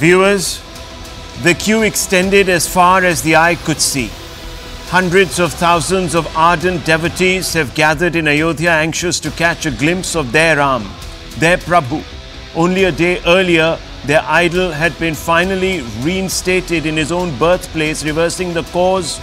Viewers, the queue extended as far as the eye could see. Hundreds of thousands of ardent devotees have gathered in Ayodhya anxious to catch a glimpse of their Ram, their Prabhu. Only a day earlier, their idol had been finally reinstated in his own birthplace, reversing the course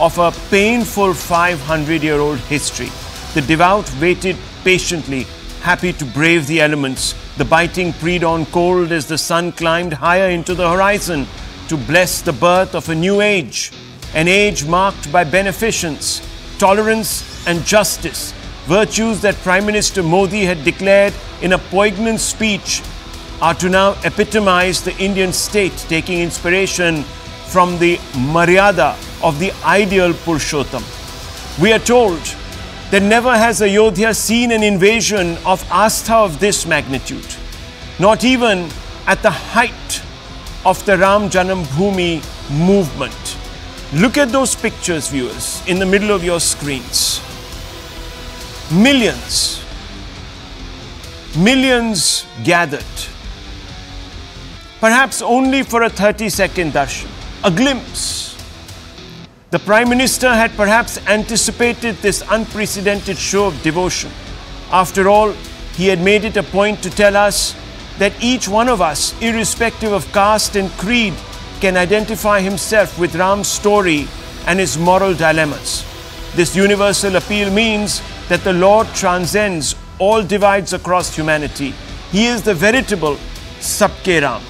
of a painful 500 year old history. The devout waited patiently, happy to brave the elements, the biting pre dawn cold as the sun climbed higher into the horizon to bless the birth of a new age, an age marked by beneficence, tolerance, and justice, virtues that Prime Minister Modi had declared in a poignant speech are to now epitomize the Indian state, taking inspiration from the Maryada of the ideal Purushottam. We are told that never has Ayodhya seen an invasion of Astha of this magnitude, not even at the height of the Ram Janambhoomi movement. Look at those pictures, viewers, in the middle of your screens. Millions, millions gathered, perhaps only for a 30 second darshan, a glimpse. The Prime Minister had perhaps anticipated this unprecedented show of devotion. After all, he had made it a point to tell us that each one of us, irrespective of caste and creed, can identify himself with Ram's story and his moral dilemmas. This universal appeal means that the Lord transcends all divides across humanity. He is the veritable Sabke Ram.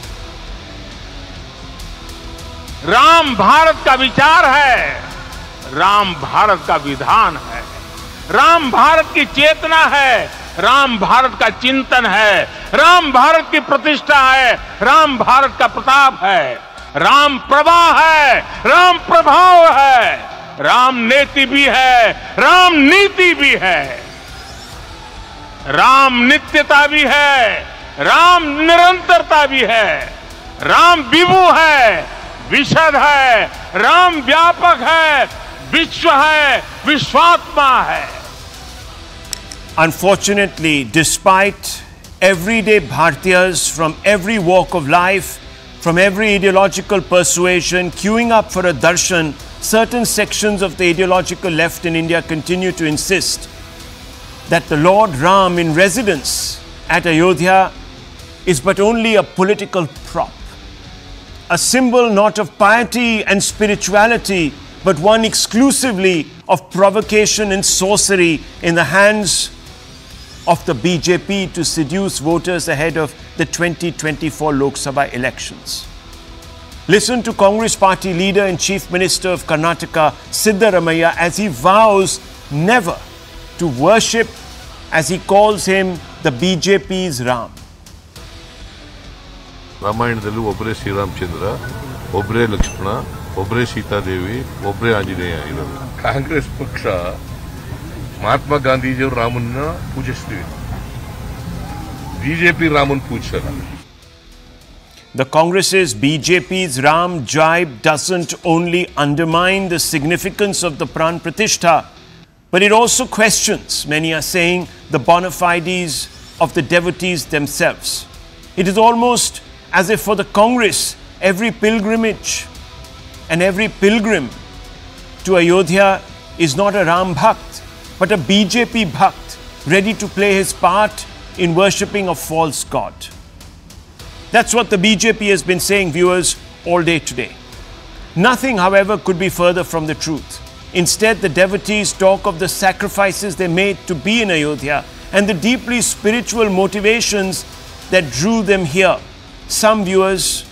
Ram Bharat का विचार है राम भारत का विधान है राम भारत की चेतना है राम भारत का चिंतन है राम भारत की प्रतिष्ठा है राम भारत का प्रताप है राम प्रवाह है राम प्रभाव है राम नेति भी है राम नीति भी है राम नित्यता भी है राम निरंतरता भी है राम विभु है विशद है राम व्यापक है विश्व है विश्वात्मा है Unfortunately, despite everyday Bhartiyas from every walk of life, from every ideological persuasion, queuing up for a darshan, certain sections of the ideological left in India continue to insist that the Lord Ram in residence at Ayodhya is but only a political prop, a symbol not of piety and spirituality, but one exclusively of provocation and sorcery in the hands of the BJP to seduce voters ahead of the 2024 Lok Sabha elections. Listen to Congress party leader and Chief Minister of Karnataka, Siddaramaiah, as he vows never to worship, as he calls him, the BJP's Ram. ರಾಮಾಯಣದಲ್ಲಿ ಒಬ್ಬರೇ ಶ್ರೀರಾಮಚಂದ್ರ ಒಬ್ಬರೇ ಲಕ್ಷ್ಮಣ ಒಬ್ಬರೇ ಸೀತಾದೇವಿ ಒಬ್ಬರೇ ಆಂಜನೇಯ ಇರೋದು ಕಾಂಗ್ರೆಸ್ ಪಕ್ಷ ಮಹಾತ್ಮ ಗಾಂಧೀಜಿಯವರು ರಾಮನ್ನ ಪೂಜಿಸ್ತೀವಿ BJP ರಾಮನ್ ಪೂಜಿಸಲ್ಲ The Congress's BJP's Ram jibe doesn't only undermine the significance of the Pran Pratishtha, but it also questions, many are saying, the bona fides of the devotees themselves. It is almost as if for the Congress, every pilgrimage and every pilgrim to Ayodhya is not a Ram Bhakt, but a BJP Bhakt ready to play his part in worshipping a false god. That's what the BJP has been saying, viewers, all day today. Nothing, however, could be further from the truth. Instead, the devotees talk of the sacrifices they made to be in Ayodhya and the deeply spiritual motivations that drew them here. Some viewers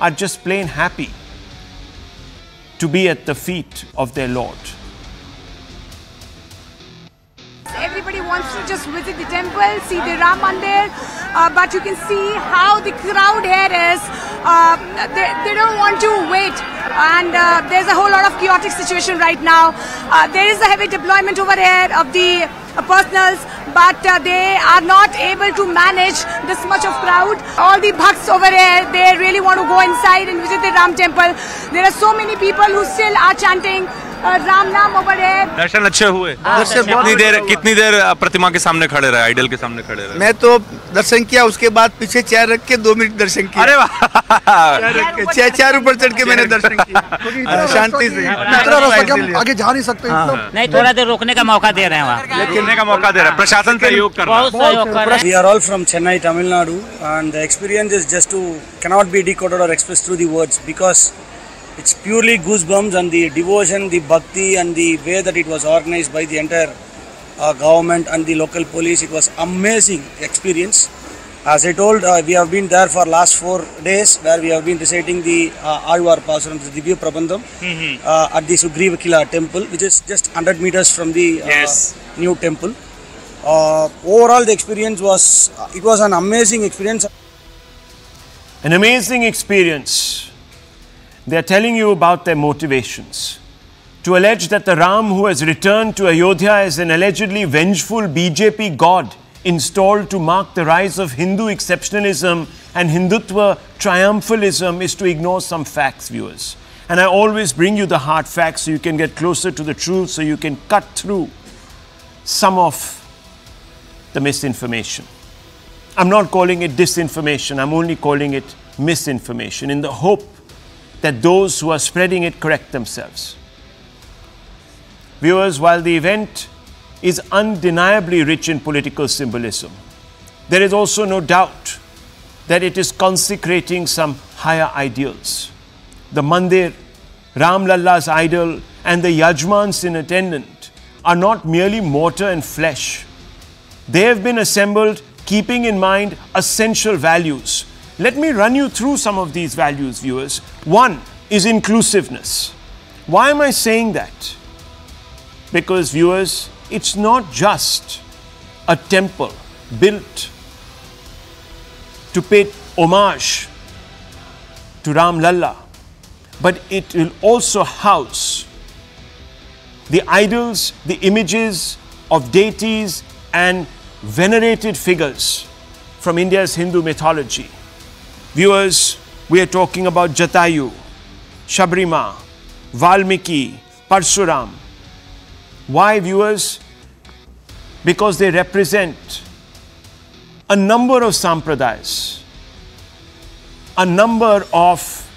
are just plain happy to be at the feet of their Lord. Everybody wants to just visit the temple, see the Ram Mandir, uh, but you can see how the crowd here is. Uh, they, they don't want to wait, and uh, there's a whole lot of chaotic situation right now. Uh, there is a heavy deployment over here of the uh, personals, but uh, they are not able to manage this much of crowd. All the bhakts over here, they really want to go inside and visit the Ram temple. There are so many people who still are chanting Ram Naam over दर्शन अच्छे हुए। दर्शन कितनी देर कितनी देर प्रतिमा के सामने खड़े रहे idol के सामने खड़े रहे? मैं तो दर्शन किया उसके बाद पीछे चेयर रख के दो मिनट दर्शन किया। अरे वाह। चेयर ऊपर चढ़ के मैंने दर्शन किया। शांति से। हम आगे जा नहीं सकते नहीं थोड़ा देर रोकने का मौका दे रहे हैं वहाँ। खेलने का मौका दे रहा है। प्रशासन सहयोग कर रहा है। बहुत सहयोग कर रहे हैं। Are all from Chennai, Tamil Nadu, and the experience is just to cannot be decoded or expressed through the words because it's purely goosebumps and the devotion, the bhakti, and the way that it was organized by the entire uh, government and the local police. It was amazing experience. As I told, uh, we have been there for last four days where we have been reciting the uh, Ayuvar Pasuram, the Divya Prabandham uh, at the Sugriva Kila temple, which is just 100 meters from the uh, Yes. new temple. Uh, overall, the experience was it was an amazing experience. An amazing experience. They're telling you about their motivations. To allege that the Ram who has returned to Ayodhya is an allegedly vengeful BJP god installed to mark the rise of Hindu exceptionalism and Hindutva triumphalism is to ignore some facts, viewers. And I always bring you the hard facts so you can get closer to the truth, so you can cut through some of the misinformation. I'm not calling it disinformation, I'm only calling it misinformation in the hope that those who are spreading it correct themselves. Viewers, while the event is undeniably rich in political symbolism, there is also no doubt that it is consecrating some higher ideals. The mandir, Ram Lalla's idol, and the yajmans in attendance are not merely mortar and flesh. They have been assembled keeping in mind essential values. Let me run you through some of these values, viewers. One is inclusiveness. Why am I saying that? Because, viewers, it's not just a temple built to pay homage to Ram Lalla, but it will also house the idols, the images of deities and venerated figures from India's Hindu mythology. Viewers, we are talking about Jatayu, Shabrima, Valmiki, Parsuram. Why, viewers? Because they represent a number of sampradayas, a number of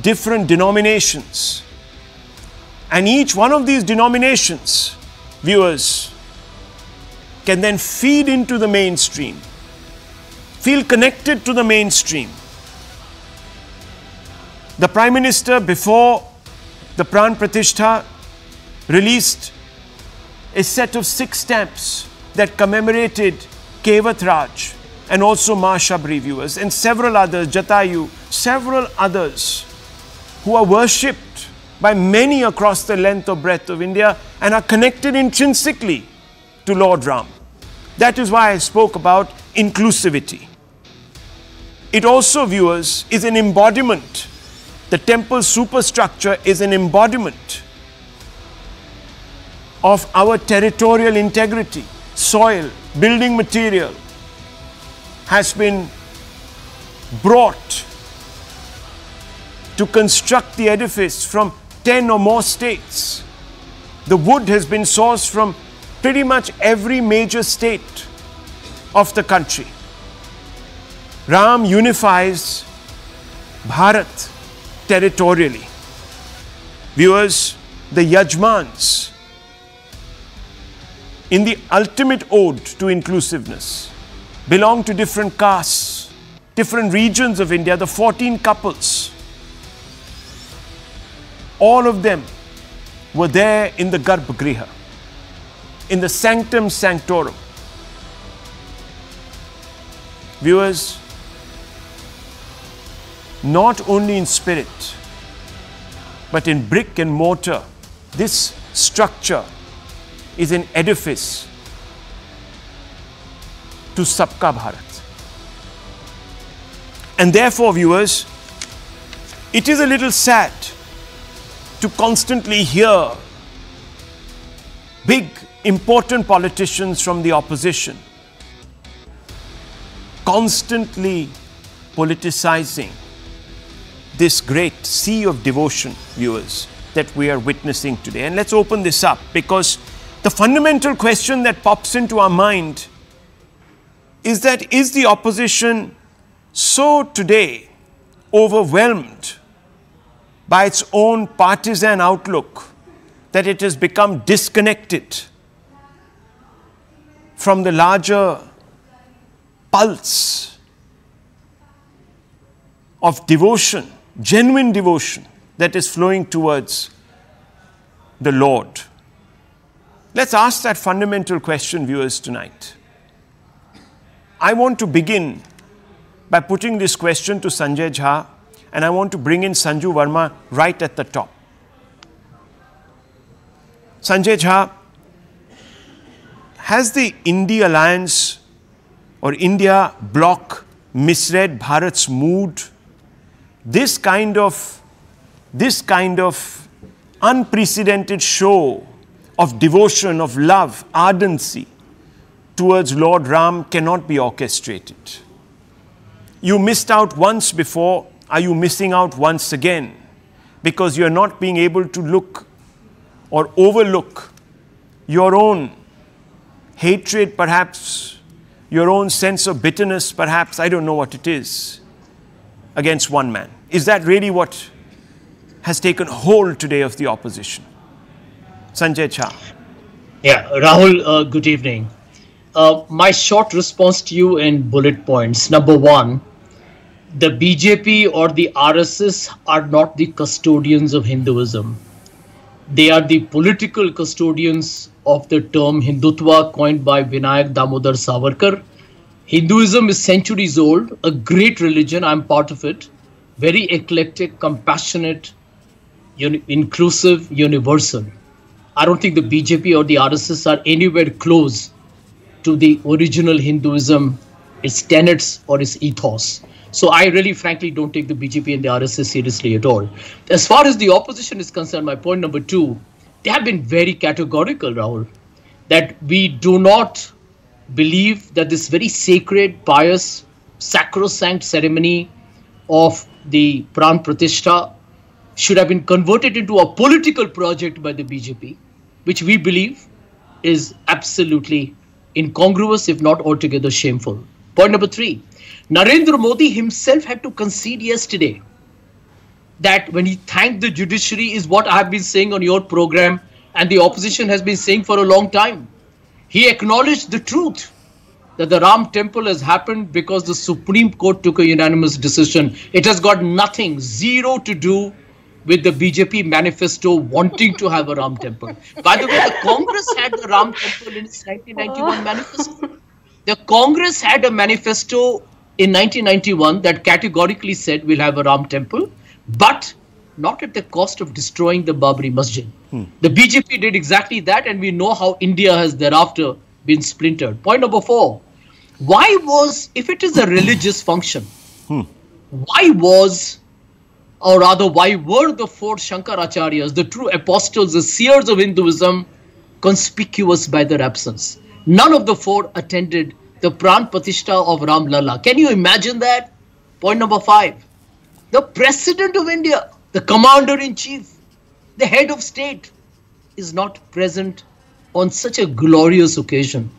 different denominations. And each one of these denominations, viewers, can then feed into the mainstream, feel connected to the mainstream. The Prime Minister, before the Pran Pratishtha, released a set of six stamps that commemorated Kevat Raj and also Ma viewers and several others, Jatayu, several others who are worshipped by many across the length or breadth of India and are connected intrinsically to Lord Ram. That is why I spoke about inclusivity. It also, viewers, is an embodiment. The temple superstructure is an embodiment of our territorial integrity. Soil, building material has been brought to construct the edifice from 10 or more states. The wood has been sourced from pretty much every major state of the country. Ram unifies Bharat territorially. Viewers, the Yajmans, in the ultimate ode to inclusiveness, belong to different castes, different regions of India, the 14 couples. All of them were there in the Garbhagriha, in the sanctum sanctorum. Viewers, not only in spirit, but in brick and mortar, this structure is an edifice to Sabka Bharat. And therefore, viewers, it is a little sad to constantly hear big, important politicians from the opposition constantly politicizing this great sea of devotion, viewers. that we are witnessing today. And let's open this up because the fundamental question that pops into our mind is that is the opposition so today overwhelmed by its own partisan outlook that it has become disconnected from the larger pulse of devotion, genuine devotion that is flowing towards the Lord. Let's ask that fundamental question, viewers, tonight. I want to begin by putting this question to Sanjay Jha, and I want to bring in Sanju Verma right at the top. Sanjay Jha, has the India alliance or India bloc misread Bharat's mood? This kind of this kind of unprecedented show of devotion, of love, ardency towards Lord Ram cannot be orchestrated. You missed out once before, are you missing out once again? Because you're not being able to look or overlook your own hatred, perhaps, your own sense of bitterness, perhaps, I don't know what it is, against one man. Is that really what has taken hold today of the opposition? Sanjay Jha. Yeah, Rahul, uh, good evening. Uh, my short response to you in bullet points. Number one, the BJP or the RSS are not the custodians of Hinduism. They are the political custodians of the term Hindutva coined by Vinayak Damodar Savarkar. Hinduism is centuries old, a great religion, I'm part of it, very eclectic, compassionate, uni- inclusive, universal. I don't think the BJP or the RSS are anywhere close to the original Hinduism, its tenets or its ethos. So I really, frankly, don't take the BJP and the RSS seriously at all. As far as the opposition is concerned, my point number two, they have been very categorical, Rahul, that we do not believe that this very sacred, pious, sacrosanct ceremony of the Pran Pratishtha should have been converted into a political project by the BJP, which we believe is absolutely incongruous, if not altogether shameful. Point number three Narendra Modi himself had to concede yesterday that when he thanked the judiciary, is what I have been saying on your program and the opposition has been saying for a long time. He acknowledged the truth that the Ram temple has happened because the Supreme Court took a unanimous decision. It has got nothing, zero to do with the BJP manifesto wanting to have a Ram temple. By the way, the Congress had the Ram temple in its 1991 manifesto. The Congress had a manifesto in 1991 that categorically said we'll have a Ram temple, but not at the cost of destroying the Babri Masjid. Hmm. The BJP did exactly that, and we know how India has thereafter been splintered. Point number four why was, if it is a religious function, hmm. why was, or rather, why were the four Shankaracharyas, the true apostles, the seers of Hinduism, conspicuous by their absence? None of the four attended the Pran Pratishtha of Ram Lalla. Can you imagine that? Point number five. The President of India, the Commander in Chief, the head of state, is not present on such a glorious occasion.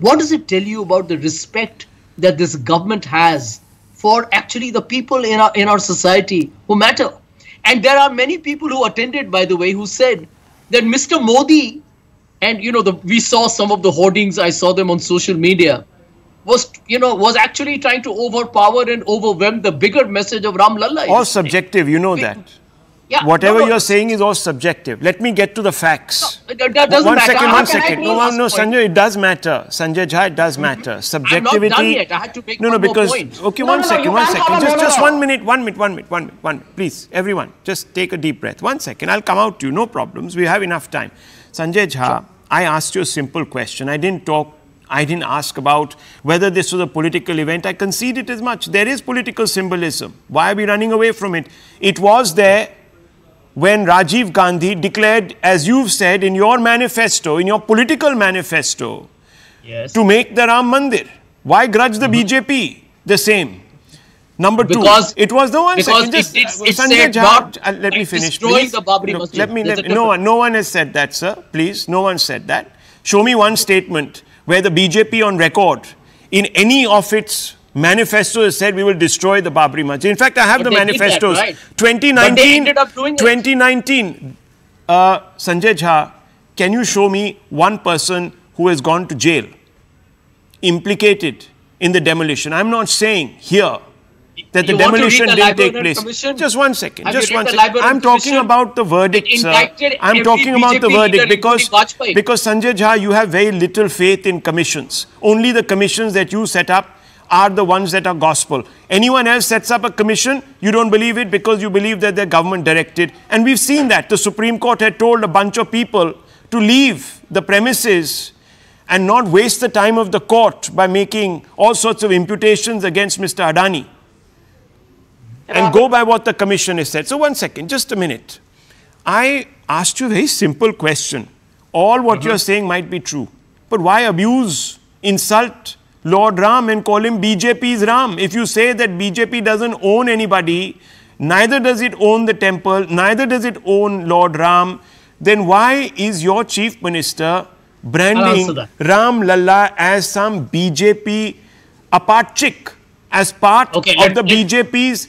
What does it tell you about the respect that this government has for actually the people in our in our society who matter? And there are many people who attended, by the way, who said that Mr. Modi, and you know, the, we saw some of the hoardings. I saw them on social media. Was you know was actually trying to overpower and overwhelm the bigger message of Ram Lalla. All subjective, you know that. Yeah, Whatever no, no. you're saying is all subjective. Let me get to the facts. That, that doesn't one matter. second, one second. No, no. Sanjay, it does matter. Sanjay Jha, it does matter. Subjectivity. yet. I had to make no, no, because okay, No, one no, no, second, one second. Just, just one minute, one minute, one minute, one minute, one minute. Please, everyone, just take a deep breath. One second, I'll come out to you. No problems. We have enough time. Sanjay Jha, I asked you a simple question. I didn't talk. I didn't ask about whether this was a political event. I conceded it as much. There is political symbolism. Why are we running away from it? It was there when Rajiv Gandhi declared, as you've said in your manifesto, in your political manifesto, Yes. to make the Ram Mandir. Why grudge the BJP the same? Number two, Because- it was no one because second. Just, it- it's- it's Sanjay said Jha, not uh, let me finish, destroying please. the Babri Look, Let me. Let, no one. No one has said that, sir. Please, no one said that. Show me one statement where the BJP on record in any of its manifesto has said we will destroy the Babri Masjid. In fact, I have But the did that, manifestos. right? 2019. But they ended up doing 2019. Uh, Sanjay Jha, can you show me one person who has gone to jail, implicated in the demolition? I'm not saying here that the You want demolition the didn't take place. Commission? Just one second. Have just one the second. I'm talking about the verdict, sir. I'm talking about the BJP verdict because because Sanjay Jha, you have very little faith in commissions. Only the commissions that you set up are the ones that are gospel. Anyone else sets up a commission, you don't believe it because you believe that they're government directed. And we've seen that. The Supreme Court had told a bunch of people to leave the premises and not waste the time of the court by making all sorts of imputations against Mr. Adani and go by what the commission has said. So, one second, just a minute. I asked you a very simple question. All what mm-hmm. you're saying might be true, but why abuse, insult Lord Ram and call him BJP's Ram? If you say that BJP doesn't own anybody, neither does it own the temple, neither does it own Lord Ram, then why is your chief minister branding. Ram Lalla as some BJP apatchik, as part Okay, of the BJP's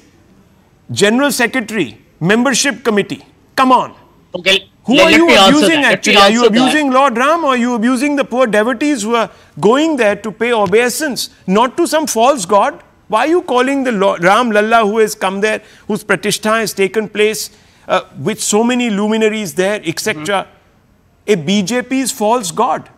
general secretary, membership committee? Come on. Okay. Who let- are you abusing that. Actually? Are you answer that. abusing Lord Ram or are you abusing the poor devotees who are going there to pay obeisance, not to some false god? Why are you calling the Lord, Ram Lalla who has come there, whose pratishtha has taken place uh, with so many luminaries there, etc., a BJP's false god?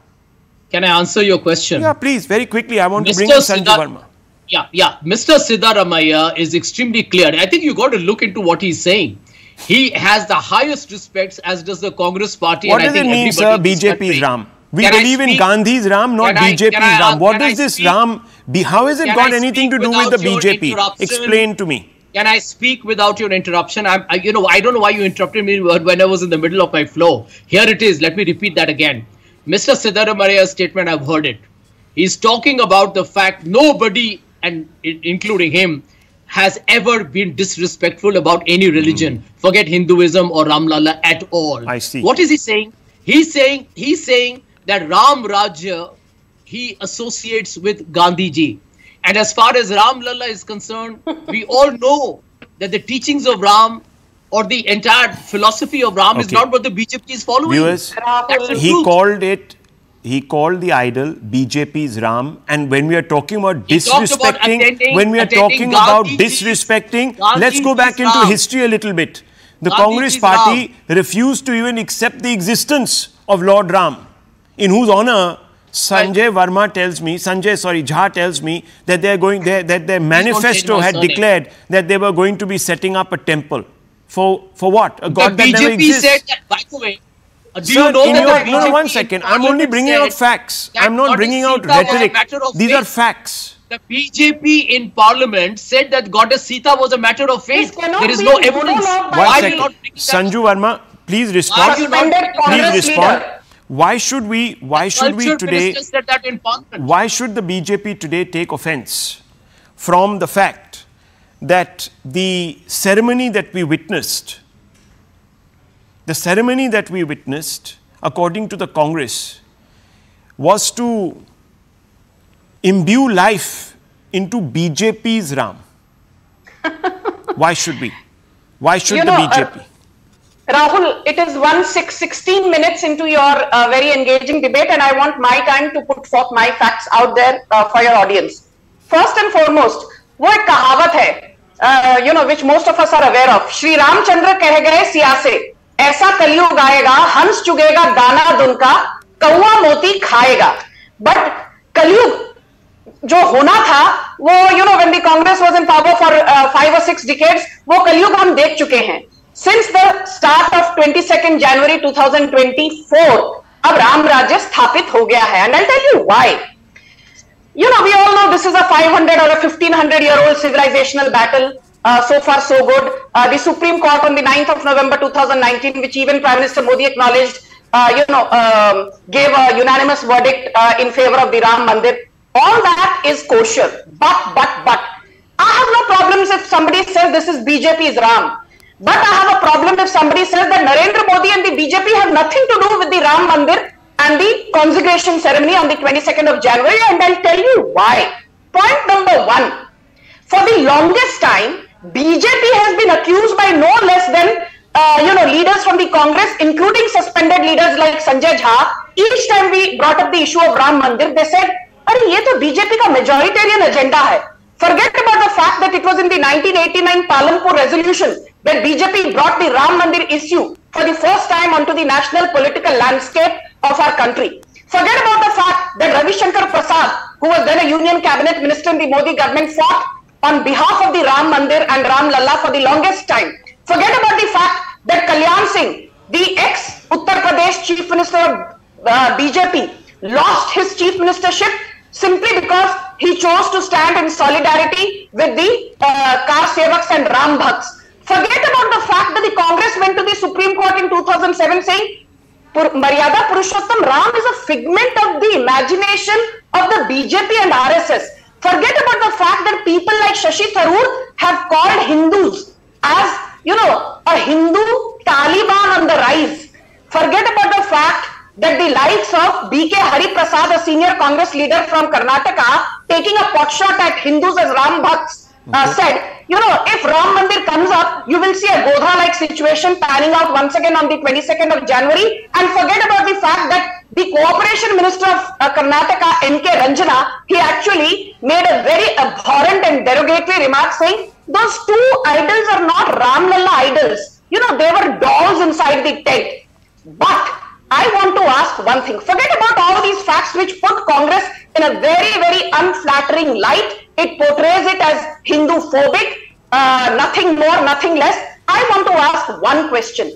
Can I answer your question? Yeah, please, very quickly. I want to bring Mr. in Siddharth- Verma. Yeah, yeah. Mr. Siddaramaiah is extremely clear. I think you got to look into what he's saying. He has the highest respects, as does the Congress party. What and I does it think mean, sir, BJP's. Ram? We Can believe in? Gandhi's Ram, not I- BJP's I- Ram. What does this? Ram be? How has it Can got I anything to do with the BJP? Explain to me. Can I speak without your interruption? I'm, I, you know, I don't know why you interrupted me when I was in the middle of my flow. Here it is. Let me repeat that again. Mr. Siddaramaiah's statement, I've heard it. He's talking about the fact nobody, and including him, has ever been disrespectful about any religion. Hmm. Forget Hinduism or Ramlala at all. I see. What is he saying? He's saying he's saying that Ram Rajya he associates with Gandhi ji. And as far as Ram Lalla is concerned, we all know that the teachings of Ram or the entire philosophy of Ram is not what the BJP is following. Viewers, he called it, he called the idol BJP's Ram. And when we are talking about He about disrespecting, attending- when we are talking about Gandhiji's- disrespecting, let's go back into Ram. history a little bit. The Gandhiji's Congress party refused to even accept the existence of Lord Ram, in whose honor Sanjay Verma tells me, Sanjay, sorry, Jha tells me that they're going, they that their manifesto had declared that they were going to be setting up a temple. For, for what? A The god that never BJP exists. said that, by the way, Uh, do Sir, you know in that your, the no, no, BJP one in second. I'm only bringing out facts. I'm not Goddess bringing out Sita rhetoric. matter of These are facts. The BJP in Parliament said that Goddess Sita was a matter of faith. There is no evidence. monologue by One Why Why will not second. Sanju Verma, please respond. are you not Suspended bringing that Please respond. Why should we? Why should we today? minister said that in Parliament. Why should the BJP today take offense from the fact that the ceremony that we witnessed, the ceremony that we witnessed, according to the Congress, was to imbue life into BJP's Ram? Why should we? Why should You the know, uh, BJP? Rahul, it is one six, 16 minutes into your uh, very engaging debate, and I want my time to put forth my facts out there uh, for your audience. First and foremost, वो एक कहावत है, uh, you know, which most of us are aware of. Shri Ramchandra कह गए सिया से, ऐसा कलयुग आएगा, हंस चुगेगा दाना दुनका, कौआ मोती खाएगा. बट कलयुग जो होना था वो you know when the Congress was in power for five और सिक्स डिकेड्स वो कलयुग हम देख चुके हैं since the start of 22nd January 2024 अब राम राज्य स्थापित हो गया है and I tell you why you know, we all know this is a 500 or a 1500 year old civilizational battle. Uh, so far, so good. Uh, the Supreme Court on the 9th of November 2019, which even Prime Minister Modi acknowledged, uh, you know, um, gave a unanimous verdict uh, in favor of the Ram Mandir. All that is kosher. But, but, but, I have no problems if somebody says this is BJP's Ram. But I have a problem if somebody says that Narendra Modi and the BJP have nothing to do with the Ram Mandir and the consecration ceremony on the 22nd of January and I'll tell you why. Point number one. For the longest time, BJP has been accused by no less than uh, you know leaders from the Congress, including suspended leaders like Sanjay Jha. Each time we brought up the issue of Ram Mandir, they said, "अरे ये तो BJP का majoritarian agenda है." Forget about the fact that it was in the 1989 Palampur resolution that BJP brought the Ram Mandir issue for the first time onto the national political landscape of our country. Forget about the fact that Ravi Shankar Prasad, who was then a union cabinet minister in the Modi government, fought on behalf of the Ram Mandir and Ram Lalla for the longest time. Forget about the fact that Kalyan Singh, the ex Uttar Pradesh chief minister of uh, BJP, lost his chief ministership simply because he chose to stand in solidarity with the uh, Kar Sevaks and Ram Bhakts. Forget about the fact that the Congress went to the Supreme Court in 2007 saying Maryada Purushottam Ram is a figment of the imagination of the BJP and RSS. Forget about the fact that people like Shashi Tharoor have called Hindus as, you know, a Hindu Taliban on the rise. Forget about the fact that the likes of BK Hari Prasad, a senior Congress leader from Karnataka, taking a potshot at Hindus as Ram Bhakts, uh, said, you know, if Ram Mandir comes up, you will see a Godhra-like situation panning out once again on the 22nd of January. And forget about the fact that the cooperation minister of uh, Karnataka, N.K. Rajanna, he actually made a very abhorrent and derogatory remark saying, those two idols are not Ram Lalla idols. You know, they were dolls inside the tent. But I want to ask one thing. Forget about all these facts which put Congress in a very, very unflattering light. It portrays it as Hindu phobic, uh, nothing more, nothing less. I want to ask one question.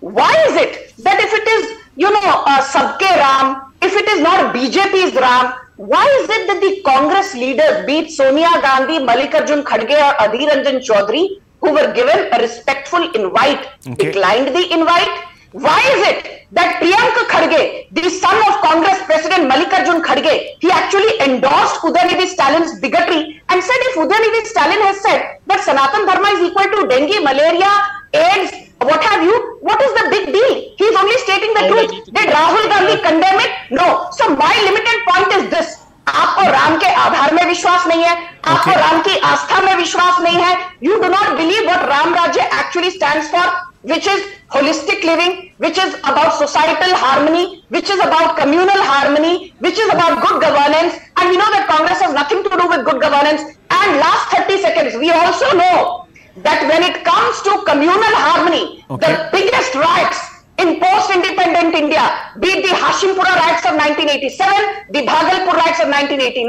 Why is it that if it is, you know, uh, Sabke Ram, if it is not BJP's Ram, why is it that the Congress leaders, be it Sonia Gandhi, Mallikarjun Kharge or Adhir Ranjan Chaudhary, who were given a respectful invite, okay. declined the invite? Why is it that Priyanka Kharge, the son of Congress President Mallikarjun Kharge, he actually endorsed Udayanidhi Stalin's bigotry and said if Udayanidhi Stalin has said that Sanatan Dharma is equal to dengue, malaria, AIDS, what have you, what is the big deal? He is only stating the truth. Did Rahul Gandhi condemn it? No. So my limited point is this. आपको राम के आधार में विश्वास नहीं है आपको okay. Ram की आस्था में विश्वास नहीं है you do not believe what Ram Rajya actually stand for which is holistic living, which is about societal harmony, which is about communal harmony, which is about good governance. And we know that Congress has nothing to do with good governance. And last 30 seconds, we also know that when it comes to communal harmony, okay. the biggest riots in post-independent India, be it the Hashimpura riots of 1987, the Bhagalpur riots of 1989,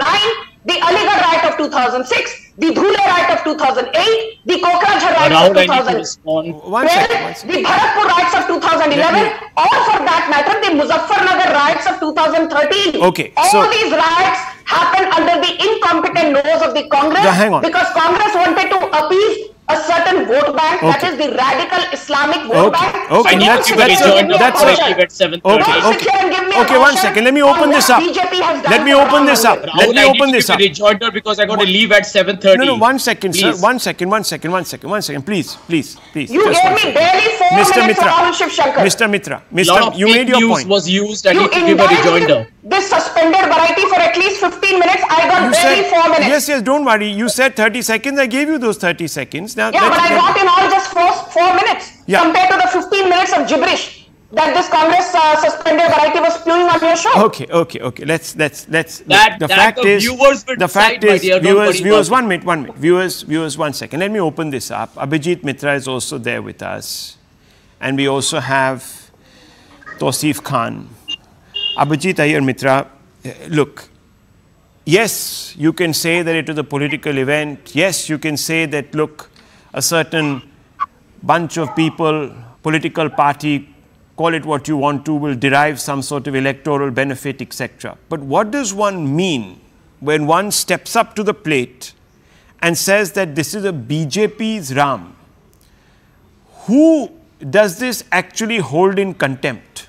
the Aligarh riot of 2006, the Dhule riot of 2008, the Kokrajhar riot of 2012, one second, the Bharatpur riots of 2011, or for that matter, the Muzaffarnagar riots of 2013. Okay, All so, these riots happened under the incompetent nose of the Congress because Congress wanted to appease a certain vote bank okay. that is the radical Islamic vote okay. bank. Okay, that's that's that's okay. Okay, okay. one second. Let me open this up. Let me open this up. Let me open this up. Rejoinder because I got to leave at 7:30. No, no. One second, sir. One second. One second. One second. One second. Please, please, please. You gave me barely four Mr. minutes Mitra, Shiv Shankar. Mr. Mitra, Mr. You made your point. was used. I need to give a rejoinder. This suspended variety for at least 15 minutes. I got barely four minutes. Yes, yes. Don't worry. You said 30 seconds. I gave you those 30 seconds. Now, yeah, but I got in all just four, four minutes yeah. compared to the 15 minutes of gibberish that this Congress uh, suspended variety was spewing on your show. Okay, okay, okay. Let's let's let's. That, the that fact the is, viewers the fact is, viewers, viewers, one minute, one minute, viewers, viewers, one second. Let me open this up. Abhijit Mitra is also there with us, and we also have Tausif Khan. Abhijit Iyer Mitra, uh, look, yes, you can say that it was a political event. Yes, you can say that, look, a certain bunch of people, political party, call it what you want to, will derive some sort of electoral benefit, etc. But what does one mean when one steps up to the plate and says that this is a BJP's Ram? Who does this actually hold in contempt?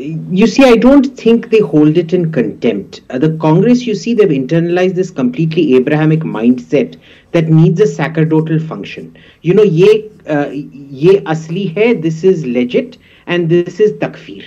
You see, I don't think they hold it in contempt. Uh, the Congress, you see, they've internalized this completely Abrahamic mindset that needs a sacerdotal function. You know, ye, uh, ye asli hai, this is legit, and this is takfir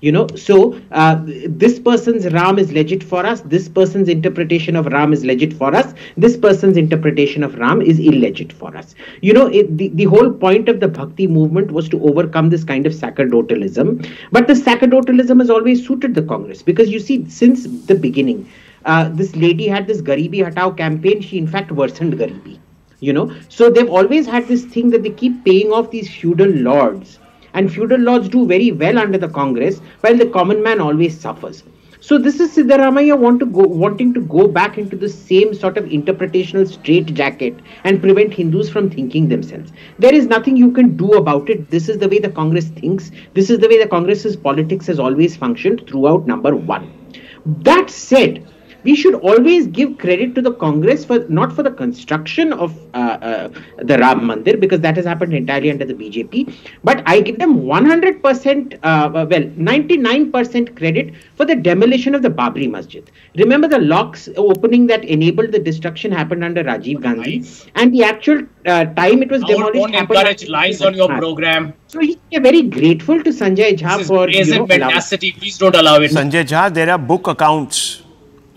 you know so uh, this person's ram is legit for us this person's interpretation of ram is legit for us this person's interpretation of ram is illegit for us. You know it, the, the whole point of the bhakti movement was to overcome this kind of sacerdotalism but the sacerdotalism has always suited the congress because you see since the beginning uh, this lady had this garibi hatao campaign she in fact worsened garibi you know. So they've always had this thing that they keep paying off these feudal lords and feudal lords do very well under the Congress, while the common man always suffers. So this is Siddaramaiah want to go, wanting to go back into the same sort of interpretational straitjacket and prevent Hindus from thinking themselves. There is nothing you can do about it. This is the way the Congress thinks. This is the way the Congress's politics has always functioned throughout number one. That said, we should always give credit to the Congress for not for the construction of uh, uh, the Ram Mandir because that has happened entirely under the BJP, but I give them 100%, uh, well, 99% credit for the demolition of the Babri Masjid. Remember the locks opening that enabled the destruction happened under Rajiv Gandhi, and the actual uh, time it was Don't, demolished. don't encourage under- lies on your program. So we are very grateful to Sanjay Jha This is for you brazen know, mendacity. Please don't allow it. Sanjay Jha, there are book accounts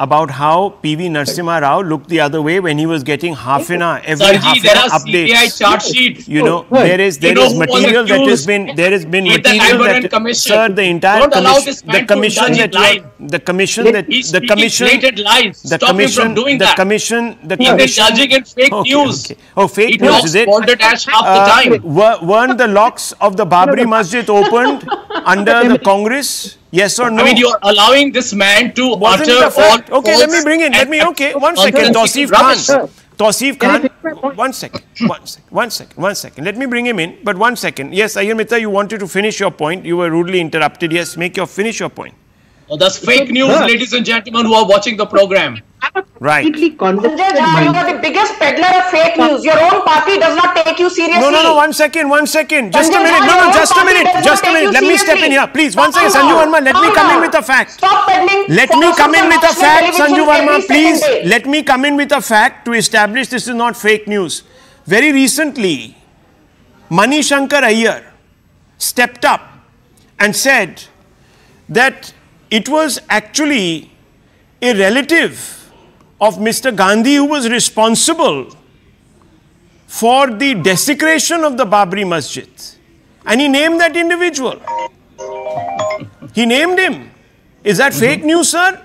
about how PV Narasimha Rao looked the other way when he was getting half an hour every Sirji, half there an hour are updates. CBI charge sheets. You know, Right. there is You there know is who was material that has accused been there has been with the material Liberhan that Commission. sir the entire Don't allow commission this man the to commission indulge that in you are- lies. the commission that He's the speaking commission blatant lies. the Stop him commission from doing the that. commission the He's commission indulging in fake Okay, news. okay. Oh, fake He news talks is it? balderdash half the Uh, time. were- weren't the locks of the Babri Masjid opened under the Congress? Yes or no? I mean, you're allowing this man to Wasn't utter it a all Okay, let me bring in. Let me. Okay, one and second. unthinkable Tausif Khan. rubbish. Tausif Khan. One second. One second. One second. One second. Let me bring him in. But one second. Yes, Iyer Mitra, you wanted to finish your point. You were rudely interrupted. Yes, make your finish your point. Oh, that's fake news, ladies and gentlemen who are watching the program. Right. Sanjay Jha, you are the biggest peddler of fake news. Your own party does not take you seriously. No, no, no. One second. One second. Just a minute. No, no. Just a minute. Just a minute. you Let me step in here, please. One second, Calm second, Sanju down. Verma. Let me come in with a fact. Stop peddling Let me come in with a fact, television Sanju every Verma, please. Let me come in with a fact to establish this is not fake news. Very recently, Mani Shankar Iyer stepped up and said that it was actually a relative of Mr. Gandhi who was responsible for the desecration of the Babri Masjid. And he named that individual. He named him. Is that fake news, sir?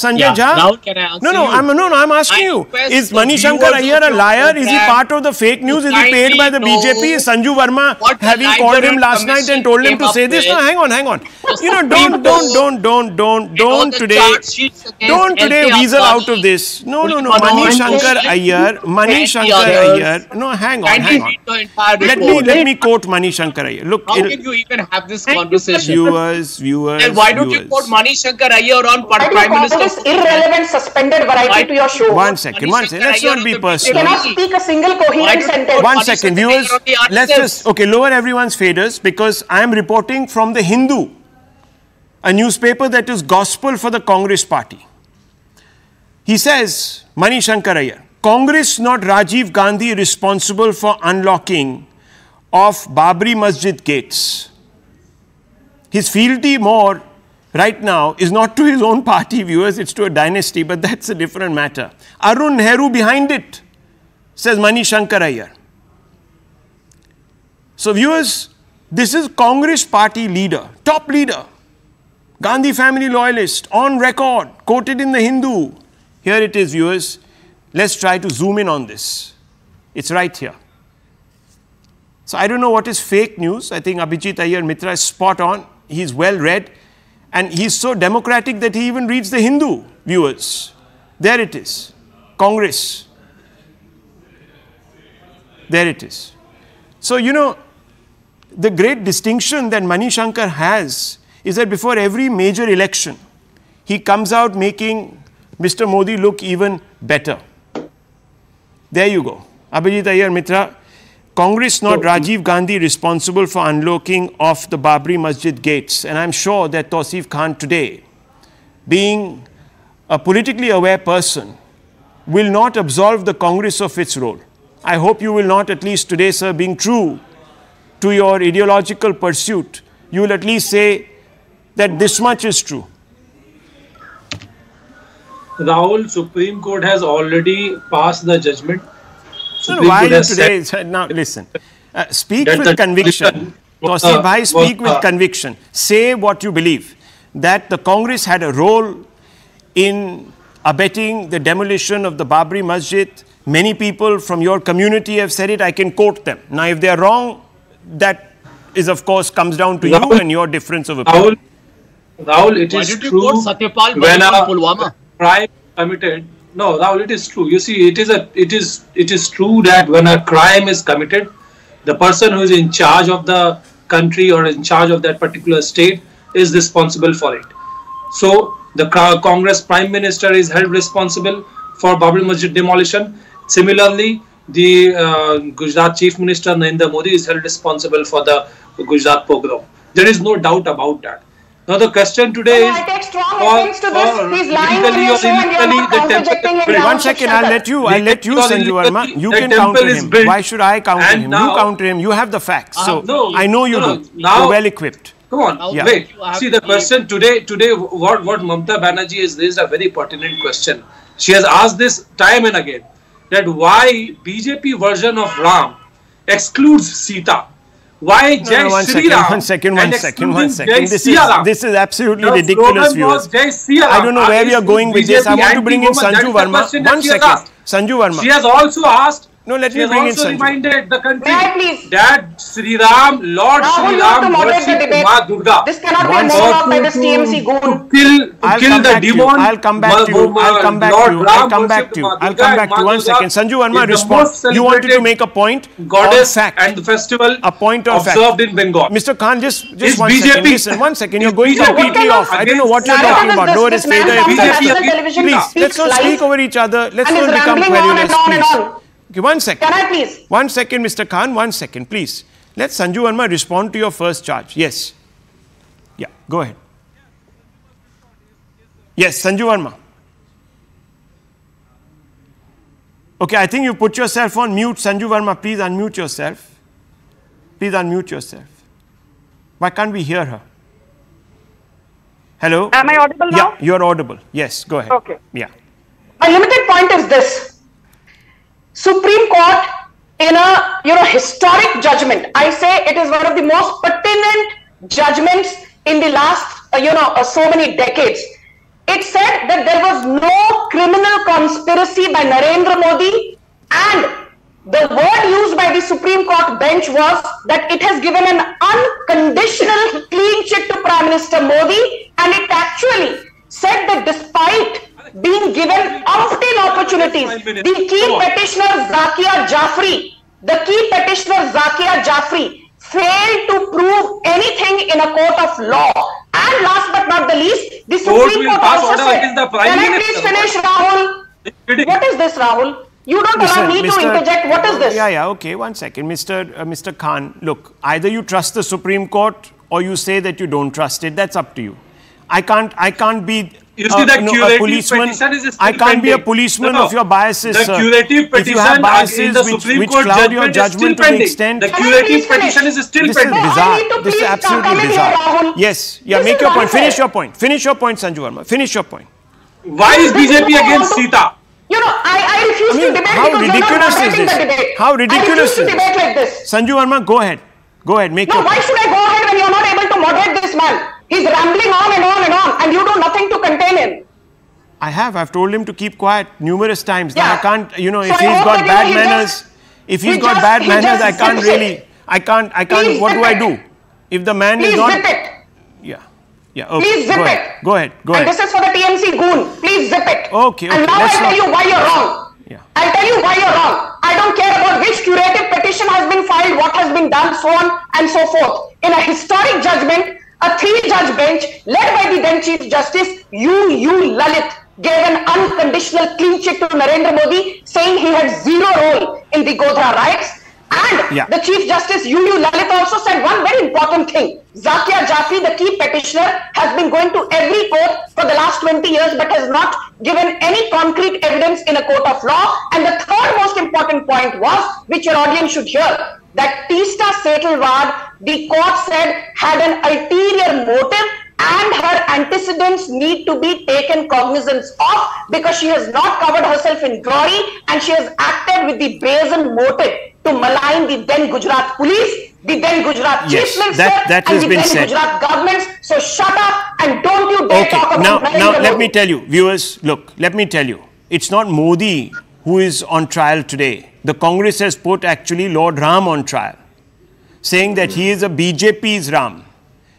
Sanjay Yeah, Jha? now can I answer no, no, you? I'm no, no, I'm asking I you. Is the Mani Shankar Iyer a liar? Is he part of the fake news? Is he paid by the BJP? Is Sanju Verma what the having called him last night and told him to say this? No, hang on, hang on. You know, don't, don't, don't, don't, don't, don't today, charge sheets against don't today LK weasel out of this. No, no, no. Manoj Mani Shankar Joshi, Iyer, Mani Shankar others. Iyer. No, hang on, hang on. read the entire Let me let me quote Mani Shankar Iyer. Look, How can you even have this conversation? viewers, viewers, And why don't you quote put Mani Shankar Iyer on Why Prime Minister? This irrelevant suspended variety to your show? One second, one second. Let's not be You personal. cannot speak a single coherent sentence. One second, viewers. Let's just okay lower everyone's faders because I am reporting from the Hindu, a newspaper that is gospel for the Congress party. He says, Mani Shankar Congress not Rajiv Gandhi responsible for unlocking of Babri Masjid gates. His fealty more right now is not to his own party viewers, it's to a dynasty, but that's a different matter. Arun Nehru behind it, says Mani Shankar. So, viewers, this is Congress party leader, top leader, Gandhi family loyalist, on record, quoted in the Hindu. Here it is, viewers. Let's try to zoom in on this. It's right here. So, I don't know what is fake news. I think Abhijit Iyer Mitra is spot on. He's well read and he's so democratic that he even reads the Hindu, viewers. There it is. Congress. There it is. So, you know, the great distinction that Mani Shankar has is that before every major election, he comes out making Mr. Modi look even better. There you go. Abhijit Iyer Mitra, Congress, not Rajiv Gandhi, responsible for unlocking of the Babri Masjid gates. And I'm sure that Tausif Khan today, being a politically aware person, will not absolve the Congress of its role. I hope you will not, at least today, sir, being true to your ideological pursuit, you will at least say that this much is true. Rahul, Supreme Court has already passed the judgment. No, Supreme why Court you today? said Now listen. Uh, speak that with conviction. decision Tausif was, bhai, uh, speak was, with uh, conviction. Say what you believe. That the Congress had a role in abetting the demolition of the Babri Masjid. Many people from your community have said it. I can quote them. Now, if they are wrong, that is, of course, comes down to you and your difference of opinion. Rahul, Rahul, it Why is did you true. quote Satyapal when Bhatt a on Pulwama? crime committed. No, Rahul, it is true. You see, it is a, it is, it is true that when a crime is committed, the person who is in charge of the country or in charge of that particular state is responsible for it. So the Congress Prime Minister is held responsible for Babri Masjid demolition. Similarly, the uh, Gujarat Chief Minister Narendra Modi is held responsible for the Gujarat pogrom. There is no doubt about that. Now the question today No, is I take strong for- offense to this. He's lying on legally your or show and you're illegally not the temple contradicting him. Wait, Rahul one should second, shut I'll let you. I'll let you, Because Sanju Verma. You the can temple counter him. built Why should I counter and him? now- you counter him. You have the facts. Uh, so no, I know you no, do. now- You're well equipped. Come on, Yeah. wait. See, the question today, today, what what Mamta Banerjee has raised a very pertinent question. She has asked this time and again that why BJP version of Ram excludes Sita. Why Jai no, one Shri second, Ram one second, one second, one second. Jai This is this is absolutely The ridiculous, viewers. Jai I don't know where we are going with this. I want to bring in Sanju is the Verma. question that One second. Sanju Verma. She has also asked. No, let she me has bring in also Sanju. reminded the country May please? that Sri Ram, Lord Rahul, Sri have to Ram, moderate the worshipped debate. Ma Durga. This cannot be a One monologue by to- this TMC goon. To kill, to I'll kill the back to you. demon. I'll come back to you. I'll come back Lord to you. Ram I'll come back worshipped to you. Ma I'll come back to you. One Durga second. Sanju Verma, is respond. You wanted to make a point Goddess on fact. and the festival A point of fact. in Bengal. Mr. Khan, just, Is just one BJP second. Listen, one second. You're is going BJP completely off. I don't know what you're talking about. is Lower this, his this man fader. comes BJP on national against- television, Please, let's not speak over each other. Let's and not is become on and querulous, on please. Okay, one second. Can I please? One second, Mr. Khan, one second, please. Let Sanju Verma respond to your first charge. Yes. Yeah, go ahead. Yes, Sanju Verma. Okay, I think you put yourself on mute. Sanju Verma, please unmute yourself. Please unmute yourself. Why can't we hear her? Hello? Am I audible now? Yeah, you're audible. Yes, go ahead. Okay. Yeah. My limited point is this. Supreme Court in a you know historic judgment. I say it is one of the most pertinent judgments in the last uh, you know uh, so many decades. It said that there was no criminal conspiracy by Narendra Modi and the word used by the Supreme Court bench was that it has given an unconditional clean chit to Prime Minister Modi and it actually said that despite being given umpteen opportunities, the key petitioner Zakia Jafri, the key petitioner Zakia Jafri failed to prove anything in a court of law. And last but not the least, the Court Supreme will Court also said, the Prime can I please finish Rahul? What is this Rahul? You don't allow me to interject. What is this? Yeah, yeah, okay, one second. Mr. Uh, Mr. Khan, look, either you trust the Supreme Court or you say that you don't trust it. That's up to you. I can't, I can't be You see, uh, the no, curative policeman. petition is still I can't be a policeman No, no. of your biases, The sir. curative If you petition have in the which, Supreme which Court cloud your judgment is still judgment to the pending. extent... The Can I please curative petition is still This is pending. No, I bizarre. This is absolutely come in here, bizarre. Yes, yeah, make your point. Finish your point. Finish your point, Sanju Verma. Finish your point. Why is BJP against want Sita? You know, I, I refuse I mean, to debate how because you're ridiculous not is this? the debate. How ridiculous I refuse to is this? debate like this. Sanju Verma, go ahead. Go ahead, make No, your why point. should I go ahead when you're not able to moderate this man? He's rambling on and on and on, and you do nothing to contain him. I have. I've told him to keep quiet numerous times. Now Yeah. I can't, you know, So if he's got you bad he manners, just- if he's he got just- bad he manners, I can't really, I can't, I can't, Please what do zip I do? If the man Please is not, zip it. yeah, yeah, okay. Please zip go it. ahead, go ahead, go and ahead. this is for the TMC goon. Please zip it. Okay, okay, And now let's I'll tell you why you're wrong. Yeah. I'll tell you why you're wrong. I don't care about which curative petition has been filed, what has been done, so on and so forth. In a historic judgment, a three-judge bench led by the then Chief Justice U. U. Lalit gave an unconditional clean chit to Narendra Modi, saying he had zero role in the Godhra riots. And Yeah. the Chief Justice UU Lalit also said one very important thing. Zakia Jafri, the key petitioner, has been going to every court for the last 20 years but has not given any concrete evidence in a court of law. And the third most important point was, which your audience should hear, that Teesta Setalvad, the court said, had an ulterior motive and her antecedents need to be taken cognizance of because she has not covered herself in glory and she has acted with the brazen motive to malign the then Gujarat police, the then Gujarat Yes, chief minister, that- that and the then said. Gujarat governments. So shut up and don't you dare Okay, talk about now, now let me tell you, viewers, look, let me tell you, it's not Modi who is on trial today. The Congress has put actually Lord Ram on trial, saying that he is a BJP's Ram,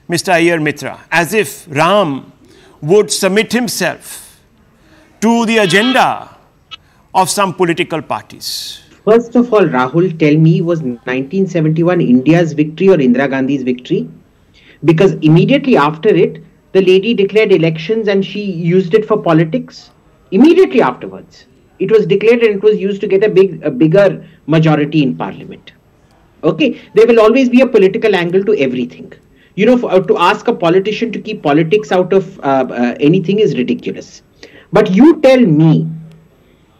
Mr. Iyer Mitra, as if Ram would submit himself to the agenda of some political parties. First of all, Rahul, tell me, was 1971 India's victory or Indira Gandhi's victory? Because immediately after it, the lady declared elections and she used it for politics. Immediately afterwards, it was declared and it was used to get a big, a bigger majority in parliament. Okay, there will always be a political angle to everything. You know, for, uh, to ask a politician to keep politics out of uh, uh, anything is ridiculous. But you tell me,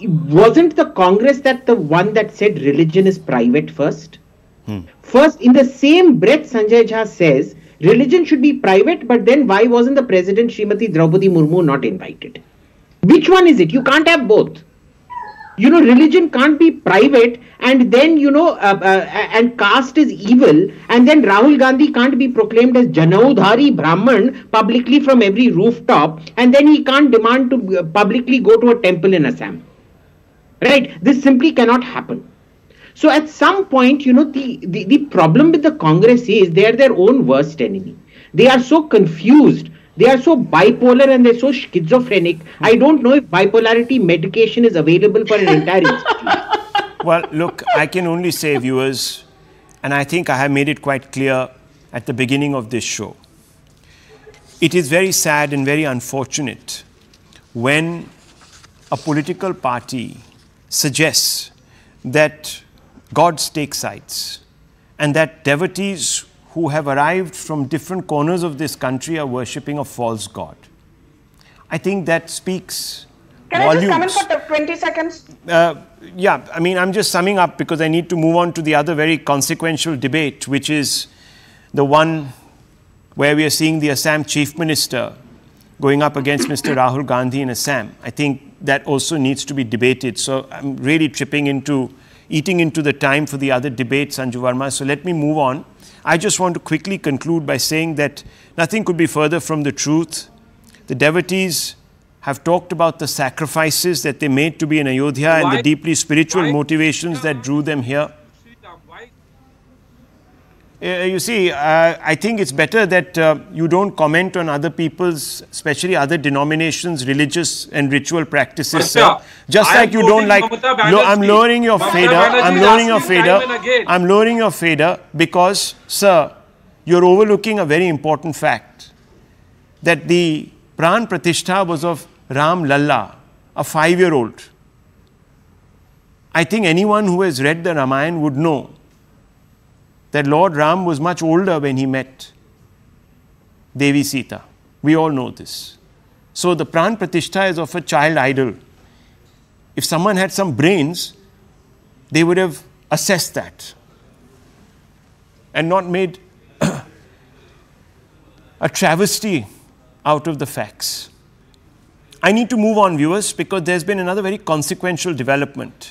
wasn't the Congress that the one that said religion is private first? First, in the same breath, Sanjay Jha says religion should be private, but then why wasn't the president Srimati Draupadi Murmu not invited? Which one is it? You can't have both. You know, religion can't be private, and then you know, uh, uh, and caste is evil, and then Rahul Gandhi can't be proclaimed as Janeudhari Brahman publicly from every rooftop, and then he can't demand to uh, publicly go to a temple in Assam. Right? This simply cannot happen. So at some point, you know, the, the, the problem with the Congress is they are their own worst enemy. They are so confused. They are so bipolar and they're so schizophrenic. Hmm. I don't know if bipolarity medication is available for an entire institute. Well, look, I can only say, viewers, and I think I have made it quite clear at the beginning of this show. It is very sad and very unfortunate when a political party suggests that gods take sides and that devotees who have arrived from different corners of this country are worshipping a false god. I think that speaks Can I volumes. just come in for t- 20 seconds? Uh, yeah, I mean, I'm just summing up because I need to move on to the other very consequential debate, which is the one where we are seeing the Assam Chief Minister going up against Mr. Rahul Gandhi in Assam. I think that also needs to be debated. So I'm really tripping into, eating into the time for the other debate, Sanju Verma. So let me move on. I just want to quickly conclude by saying that nothing could be further from the truth. The devotees have talked about the sacrifices that they made to be in Ayodhya and the deeply spiritual motivations that drew them here. Uh, you see, uh, I think it's better that uh, you don't comment on other people's, especially other denominations, religious and ritual practices, sir. Just like you don't like. No, I'm lowering your fader. I'm lowering your fader. time and again. I'm lowering your fader because, sir, you're overlooking a very important fact that the Pran Pratishtha was of Ram Lalla, a five year old. I think anyone who has read the Ramayana would know that Lord Ram was much older when he met Devi Sita. We all know this. So the Pran Pratishtha is of a child idol. If someone had some brains, they would have assessed that and not made a travesty out of the facts. I need to move on, viewers, because there's been another very consequential development.